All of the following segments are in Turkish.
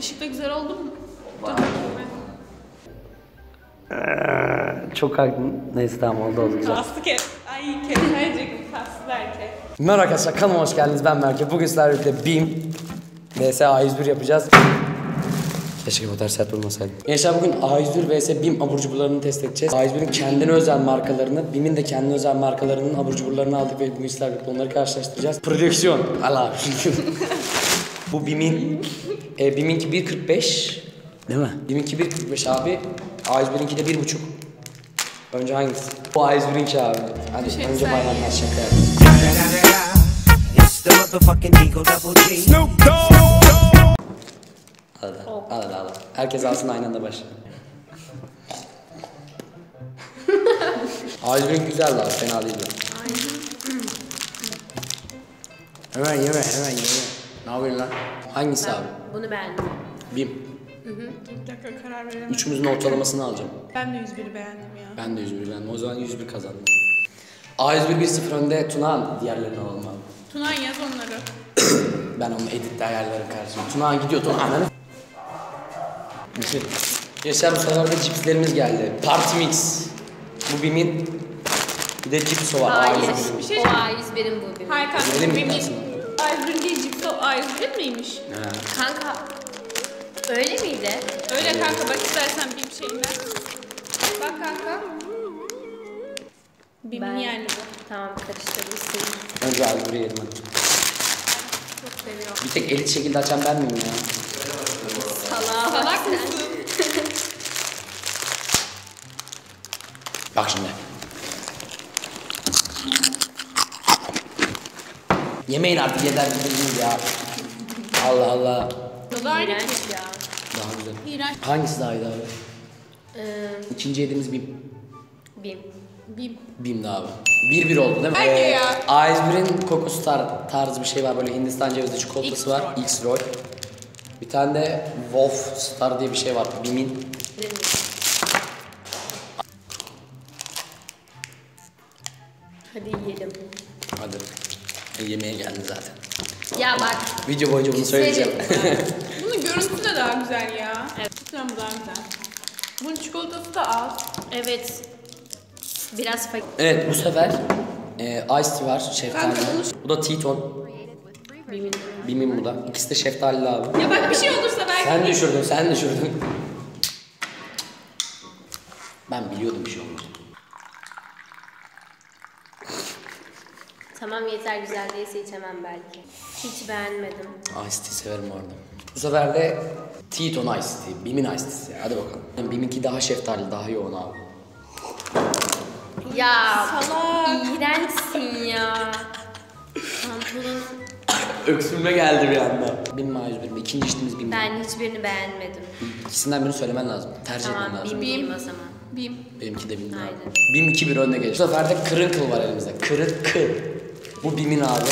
Işıkta güzel oldu mu? Dur. Çok kalktın. Neyse tamam oldu oldu güzel. Kastı ke. Ay keselecek kastı belki. Merhaba arkadaşlar kanalıma hoş geldiniz. Ben Berke. Bugün sizlerle birlikte BİM vs A101 yapacağız. Keşke bu kadar sert olmasaydı. Gençler bugün A101 vs BİM abur cuburlarını test edeceğiz. A101'in kendine özel markalarını, BİM'in de kendine özel markalarının abur cuburlarını aldık ve bugün sizlerle birlikte onları karşılaştıracağız. Prodüksiyon. Allah. bu BİM'in, e, BİM'inki 1.45. Değil mi? BİM'inki 1.45 abi. A101'inki de 1.5. Önce hangisi? Bu A101'inki abi. Hadi şey önce bayramlar şaka yap. Al hadi, al hadi, al hadi. Herkes alsın aynı anda başla. A101 güzel lan, fena değil. Hemen yeme, hemen yeme. Ne yapıyorsun lan? Hangisi abi? Bunu beğendim. Bim. Bir dakika karar verelim. Üçümüzün ortalamasını alacağım. Ben de 101'i beğendim ya. Ben de 101 beğendim. O zaman 101 kazandım. A101 1-0 önde Tunağan. Diğerlerini alalım abi. Tunan yaz onları. Ben onu editte ayarlarım kardeşim. Tunağan gidiyor Tunağan. Gençler bu sefer de cipslerimiz geldi. Party Mix. Bu Bim'in bir de cipso var. Hayır. A101. Bir şey- o A101'in bu benim. Hayır kanka Öyle mi benim diyorsun? A101 değil A101 miymiş? Ha. Kanka öyle miydi? Öyle kanka bak istersen bir şeyinden. Bak kanka. Bimin yerli bu. Tamam karıştırmışsın. Önce A101'i yedim ben. Çok seviyorum. Bir tek elit şekilde açan ben miyim ya? Salak. Salak mısın? Bak şimdi. Yemeyin artık yeter gidiniz ya. Allah Allah. Tadı aynı ki. ya. Daha güzel. İğrenç. Hangisi daha iyi abi? Ee, İkinci yediğimiz Bim. bim. Bim. Bim'di abi. 1-1 oldu değil mi? Bence ya. A101'in kokusu tar tarzı bir şey var böyle Hindistan cevizli çikolatası var. X-Roll. Bir tane de Wolf Star diye bir şey var. Bim'in. Hadi yiyelim. Hadi. Yemeğe geldi zaten. Ya bak. Video boyunca bunu söyleyeceğim. Bunun görüntüsü de daha güzel ya. Evet. Cidden bu daha güzel. Bunun çikolatası da az. Evet. Biraz fakir. evet bu sefer e, Ice Tea var şeftali. Bu da T-Ton. Bimin. Bim'in bu da. İkisi de şeftalili abi. Ya bak bir şey olursa belki. Sen düşürdün, sen düşürdün. Ben biliyordum bir şey olmayacak. Tamam yeter güzel değilse içemem belki. Hiç beğenmedim. Ice Tea severim bu arada. Bu sefer de T-Ton Ice Tea. Bim'in Ice Tea'si. Hadi bakalım. Bim'inki daha şeftali, daha yoğun abi. Ya Salak. iğrençsin ya. Pantolon. Öksürme geldi bir anda. Bim A101 mi? İkinci içtiğimiz Bim. Ben hiçbirini beğenmedim. İkisinden birini söylemen lazım. Tercih etmen Tamam lazım. bim diyeyim o zaman. Bim. Benimki de abi. Aynen. Bim 2-1 önde geçti. Bu sefer de kırınkıl var elimizde. Kırınkıl. Bu Bim'in abi.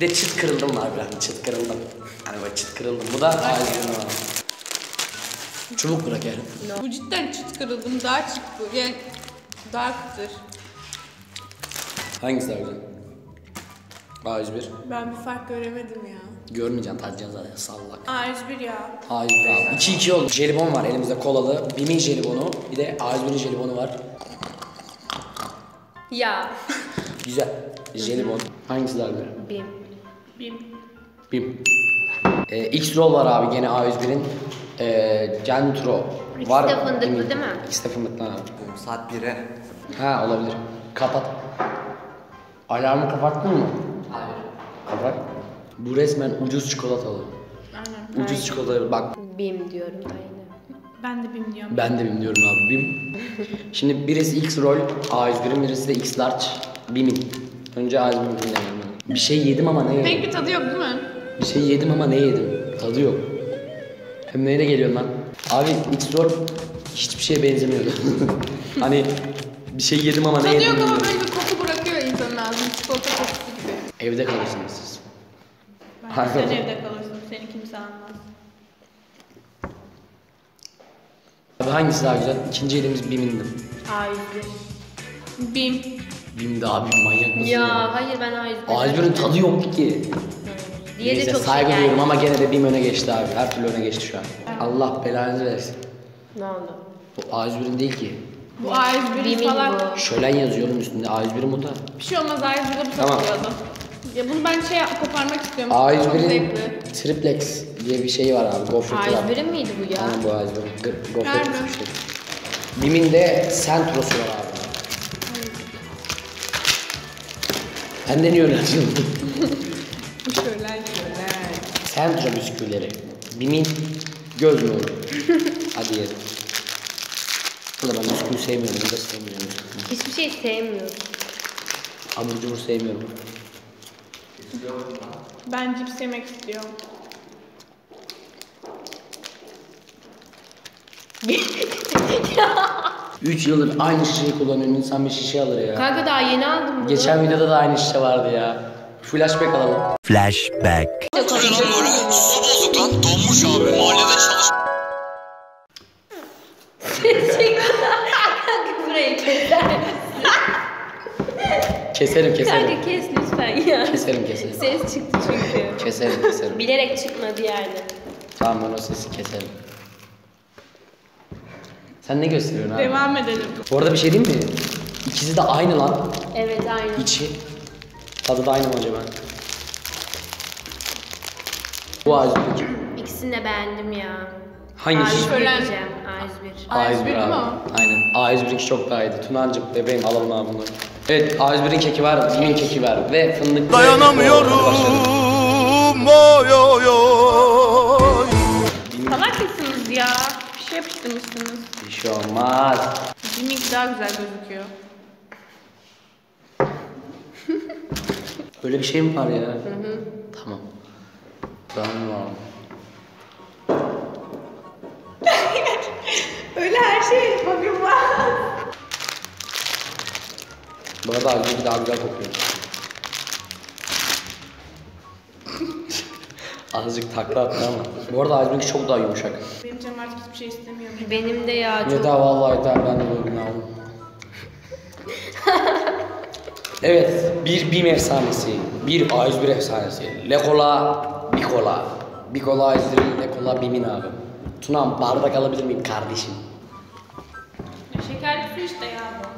Bir de çıt kırıldım var yani çıt kırıldım. Hani bak çıt kırıldım. Bu da A101'in abi. Çubuk bırak yarın. Bu cidden çıt kırıldım. Daha çıt bu. Yani daha kıtır. Hangisi daha güzel? A101. Ben bir fark göremedim ya. Görmeyeceksin tadacaksın zaten sallak. A101 ya. A101 abi. 2-2 oldu. Jelibon var elimizde kolalı. Bim'in jelibonu. Bir de A101'in jelibonu var. Ya. Güzel. Jelibon. Hangisi daha güzel? Bim. Bim. Bim. Ee, X-Roll var abi gene A101'in. Ee, Gentro İkisi var. de fındıklı değil mi? İkisi de fındıklı abi. Saat 1'e. Ha olabilir. Kapat. Alarmı kapattın mı? Hayır. Kapat. Bu resmen ucuz çikolatalı. Aynen. Ucuz çikolatalı. Bak Bim diyorum aynen. Ben de bim diyorum. ben de Bim diyorum abi. Bim. Şimdi birisi X-Roll A101'in birisi de X-Large Bim'in. Önce A101'in deneyelim. Bir şey yedim ama ne yedim? Pek bir tadı yok değil mi? Bir şey yedim ama ne yedim? Tadı yok. Hem neyle geliyorsun lan? Abi X-Roll hiçbir şeye benzemiyordu. hani bir şey yedim ama ne Tadı yedim yok ama böyle bir koku bırakıyor insanın ağzına. Çikolata kokusu gibi. Evde kalırsınız siz. Bence sen evde kalırsın. Seni kimse almaz. Abi hangisi daha güzel? İkinci yediğimiz Bim'indi. A101. Bim. Bim de abi manyak mısın ya? Ya hayır ben A101. A101'in tadı yok ki. Diğeri de Neyse çok saygı şeker. duyuyorum ama gene de BİM öne geçti abi. Her türlü öne geçti şu an. Allah belanızı versin. Ne oldu? Bu A101'in değil ki. Bu A101 Bimin falan. bu. Şölen yazıyor oğlum üstünde. A101'in bu da. Bir şey olmaz A101'de bu Tamam. satılıyordu. Ya bunu ben şey koparmak istiyorum. Çok A101'in zevkli. triplex diye bir şeyi var abi. A101'in miydi bu ya? Aynen bu A101'in. Gır- Gofret şey. BİM'in de Sentro'su var abi. Ben de niye öyle açıldım? Şöyle şöyle. Sentro bisküvileri. BİM'in göz nuru. Hadi. Bu da ben bisküvi sevmiyorum. Bu da sevmiyorum. Hiçbir şey sevmiyorum. Abur cubur sevmiyorum. Ben cips yemek istiyorum. Üç yıldır aynı şişeyi kullanıyorum. İnsan bir şişe alır ya. Kanka daha yeni aldım bunu. Geçen videoda da aynı şişe vardı ya. Flashback alalım. Flashback. Su bozuk lan donmuş abi. Mahallede çalış. Burayı keser? Keserim keserim. Kanka kes lütfen ya. Keserim keserim. Ses çıktı çünkü. Keserim keserim. Bilerek çıkmadı yani. Tamam ben o sesi keserim. Sen ne gösteriyorsun abi? Devam edelim. Bu arada bir şey diyeyim mi? İkisi de aynı lan. Evet aynı. İçi. Tadı da aynı mı acaba? Bu ağacı İkisini de beğendim ya. Hangisi? A101 Şölen. diyeceğim. A101. A101 A101 değil mi o? Aynen. A101'inki çok daha iyiydi. Tunancım bebeğim alalım abi bunları. Evet A101'in keki var, Bim'in keki var ve fındık. Dayanamıyorum. Oy oy oy. Salak mısınız ya? Bir şey yapıştırmışsınız. Bir şey olmaz. Cimik daha güzel gözüküyor. Öyle bir şey mi var ya? Tamam. Ben var. Öyle her şey bakın var. Bu arada A101 daha güzel kokuyor. Azıcık takla attı ama. Bu arada A101'inki çok daha yumuşak. Benim canım artık hiçbir şey istemiyor. Benim de ya çok. Yeter vallahi yeter ben de doydum ya. evet, bir BİM efsanesi, bir A101 efsanesi. Lekola, Bikola. Bikola A101'in, Lekola BİM'in abi. Tunağım bardak alabilir miyim kardeşim? Şekerli su işte ya bu.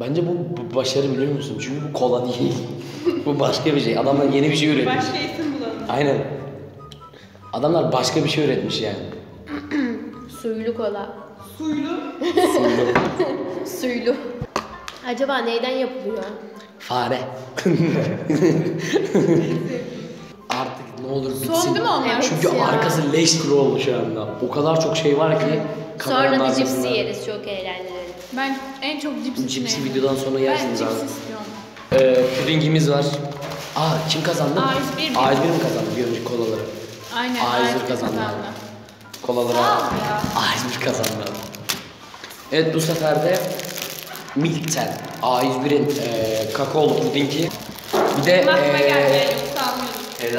Bence bu, bu başarı biliyor musun? Çünkü bu kola değil. Bu başka bir şey. Adamlar yeni bir şey üretmiş. Başka isim bulalım. Aynen. Adamlar başka bir şey üretmiş yani. Suylu kola. Suylu. Suylu. Acaba neyden yapılıyor? Fare. Artık ne olur bitsin. Son değil mi onlar? Evet. Çünkü ya. arkası leş kuru oldu şu anda. O kadar çok şey var ki. Sonra da cipsi yeriz çok eğlenceli. Ben en çok cips Cipsi videodan sonra Ben yersiniz cips abi. istiyorum. Ee, pudingimiz var. Aa kim kazandı? A101 mi? A101 mi kazandı bir önceki kolaları? Aynen. A101 A101 kazandı. kazandı. Kolaları Sağ ol ya. A101 kazandı. Evet bu sefer de Milk'ten A101'in e, kakaolu pudingi. Bir de e,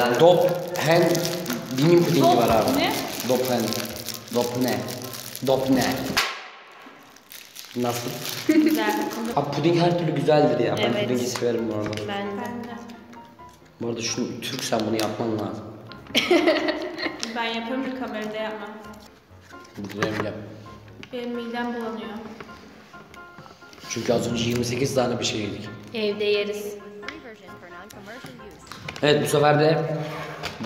almıyordum. Dop Hen Bim'in pudingi var abi. ne? Dop Hen. Dop ne? Dop ne? Nasıl? Güzel. Abi puding her türlü güzeldir ya. Ben Evet. pudingi severim bu arada. ben de. Ben de. Bu arada şunu Türk sen bunu yapman lazım. Ben yaparım da kamerada yapmam. Biliyorum yap. Benim midem bulanıyor. Çünkü az önce 28 tane bir şey yedik. Evde yeriz. Free version for non-commercial use. Evet bu sefer de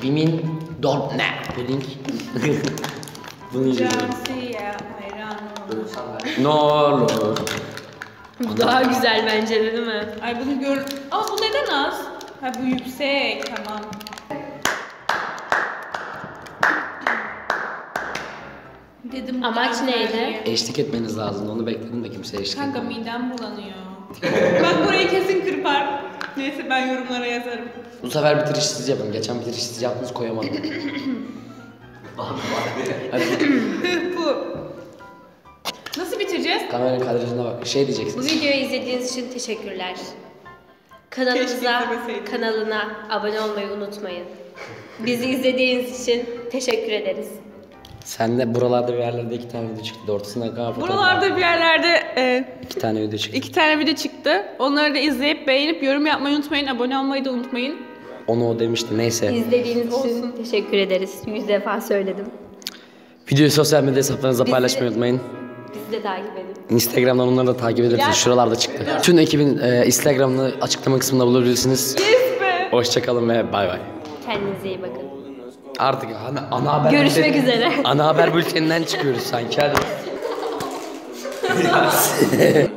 Bim'in Don't Ne puding. bunu yiyeceğiz. Ne olur. Bu daha güzel bence de değil mi? Ay bunu gör... Ama bu neden az? Ha bu yüksek tamam. Dedim bu Amaç daha neydi? Eşlik etmeniz lazım. Onu bekledim de kimse eşlik Kanka etmedi. midem bulanıyor. ben burayı kesin kırpar. Neyse ben yorumlara yazarım. Bu sefer bitiriş siz yapın. Geçen bitiriş siz yaptınız koyamadım. Hadi bu. Nasıl bitireceğiz? kameranın kadrajına bak. Şey Bu diyeceksiniz. videoyu izlediğiniz için teşekkürler. Kanalımıza, kanalına abone olmayı unutmayın. Bizi izlediğiniz için teşekkür ederiz. Sen de buralarda bir yerlerde iki tane video çıktı. Ortasına kadar fotoğraf. Buralarda bir yerlerde e, iki tane video çıktı. iki tane video çıktı. Onları da izleyip beğenip yorum yapmayı unutmayın. Abone olmayı da unutmayın. Onu o demişti neyse. İzlediğiniz için teşekkür ederiz. Yüz defa söyledim. Videoyu sosyal medya hesaplarınızda paylaşmayı unutmayın. Bizi de takip edin. Instagram'dan onları da takip edebilirsiniz. Şuralarda çıktı. Tüm ekibin e, Instagram'ını açıklama kısmında bulabilirsiniz. Hoşçakalın ve bay bay. Kendinize iyi bakın. Artık ana, ana haber Görüşmek bülteni- üzere. Ana haber bülteninden çıkıyoruz sanki hadi.